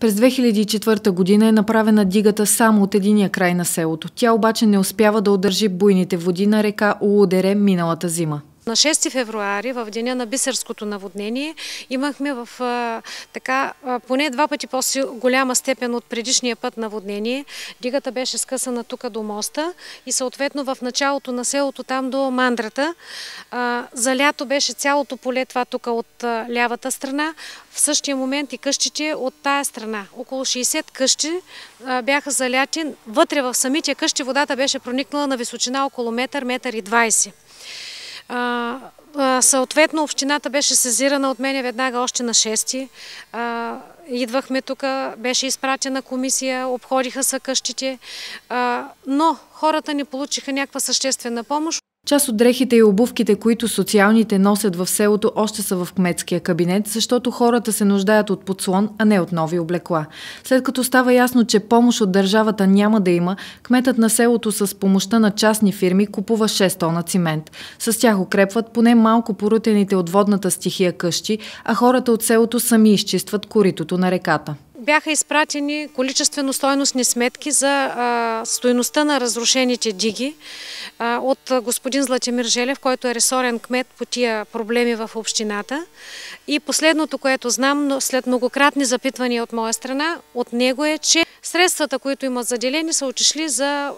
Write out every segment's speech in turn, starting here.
През 2004 година е направена дигата само от единия край на селото. Тя обаче не успява да удържи буйните води на река Улудере миналата зима. На 6 февруари, в деня на бисерското наводнение, имахме в така поне два пъти по-голяма степен от предишния път наводнение. Дигата беше скъсана тук до моста и съответно в началото на селото там до мандрата. За лято беше цялото поле това тук от лявата страна. В същия момент и къщите от тая страна. Около 60 къщи бяха заляти. Вътре в самите къщи водата беше проникнала на височина около метър, метър и 20. Съответно, общината беше сезирана от мене веднага още на 6 а, Идвахме тук, беше изпратена комисия, обходиха са къщите, но хората не получиха някаква съществена помощ. Част от дрехите и обувките, които социалните носят в селото, още са в кметския кабинет, защото хората се нуждаят от подслон, а не от нови облекла. След като става ясно, че помощ от държавата няма да има, кметът на селото с помощта на частни фирми купува 6 тона цимент. С тях укрепват поне малко порутените от водната стихия къщи, а хората от селото сами изчистват коритото на реката бяха изпратени количествено-стойностни сметки за а, стойността на разрушените диги от господин Златимир Желев, който е ресорен кмет по тия проблеми в общината. И последното, което знам, след многократни запитвания от моя страна, от него е, че средствата, които имат заделени, са отишли за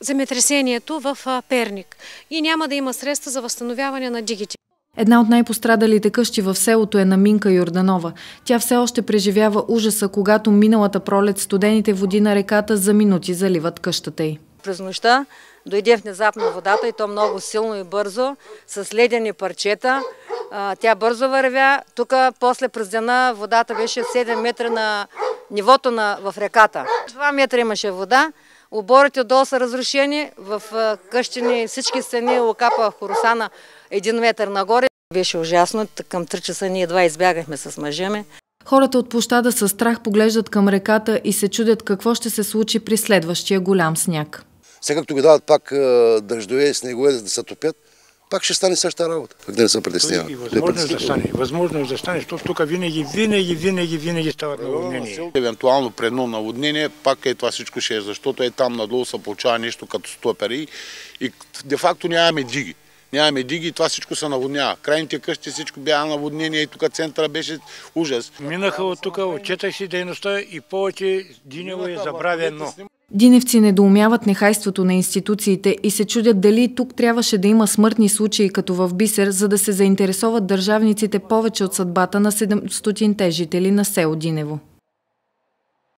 земетресението в Перник. И няма да има средства за възстановяване на дигите. Една от най-пострадалите къщи в селото е на Минка Йорданова. Тя все още преживява ужаса, когато миналата пролет студените води на реката за минути заливат къщата й. През нощта дойде внезапно водата и то много силно и бързо, с ледени парчета. Тя бързо вървя. Тук после през дена водата беше 7 метра на нивото на, в реката. 2 метра имаше вода. Оборите отдолу са разрушени. В къщини всички стени окапа хоросана един метър нагоре. Беше ужасно. Към 3 часа ние два избягахме с мъжа ми. Хората от площада със страх поглеждат към реката и се чудят какво ще се случи при следващия голям сняг. Сега като ги дават пак дъждове и снегове да се топят, пак ще стане същата работа. Как да не се притеснява? Възможно е да стане. Възможно е да стане, защото тук винаги, винаги, винаги, винаги стават наводнения. Евентуално при едно наводнение, пак е това всичко ще е, защото е там надолу се получава нещо като стопери и де-факто нямаме диги нямаме диги и това всичко се наводнява. Крайните къщи всичко бяха наводнения и тук центъра беше ужас. Минаха от тук, отчетах си дейността и повече Динево е забравено. Диневци недоумяват нехайството на институциите и се чудят дали тук трябваше да има смъртни случаи като в Бисер, за да се заинтересоват държавниците повече от съдбата на 700-те жители на село Динево.